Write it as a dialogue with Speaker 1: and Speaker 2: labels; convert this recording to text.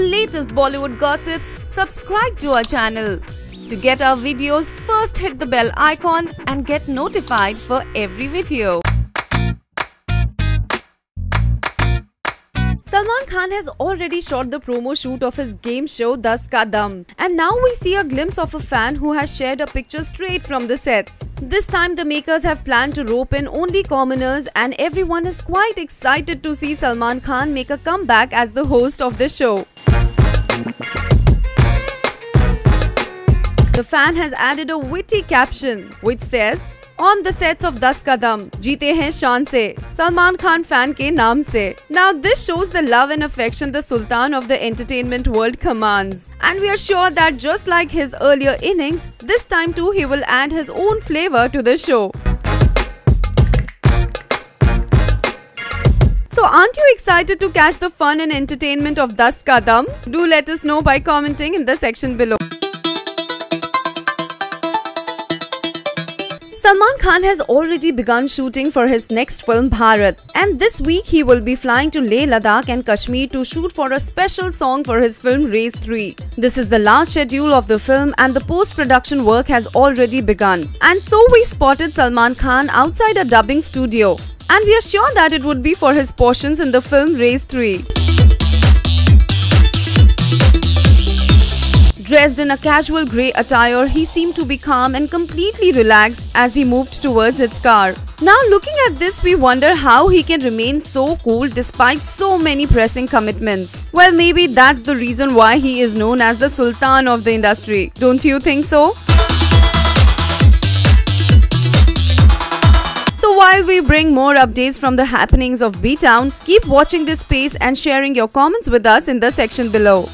Speaker 1: latest Bollywood gossips, subscribe to our channel. To get our videos, first hit the bell icon and get notified for every video. Salman Khan has already shot the promo shoot of his game show Dus Ka Dum. And now we see a glimpse of a fan who has shared a picture straight from the sets. This time the makers have planned to rope in only commoners and everyone is quite excited to see Salman Khan make a comeback as the host of the show. The fan has added a witty caption which says, on the sets of दस कदम जीते हैं शान से Salman Khan fan के नाम से now this shows the love and affection the sultan of the entertainment world commands and we are sure that just like his earlier innings this time too he will add his own flavour to the show So aren't you excited to catch the fun and entertainment of Dus Ka Dum? Do let us know by commenting in the section below. Salman Khan has already begun shooting for his next film Bharat and this week he will be flying to Leh Ladakh and Kashmir to shoot for a special song for his film Race 3. This is the last schedule of the film and the post-production work has already begun. And so we spotted Salman Khan outside a dubbing studio and we are sure that it would be for his portions in the film Race 3. Dressed in a casual grey attire, he seemed to be calm and completely relaxed as he moved towards his car. Now looking at this, we wonder how he can remain so cool despite so many pressing commitments. Well, maybe that's the reason why he is known as the Sultan of the industry. Don't you think so? So while we bring more updates from the happenings of B-Town, keep watching this space and sharing your comments with us in the section below.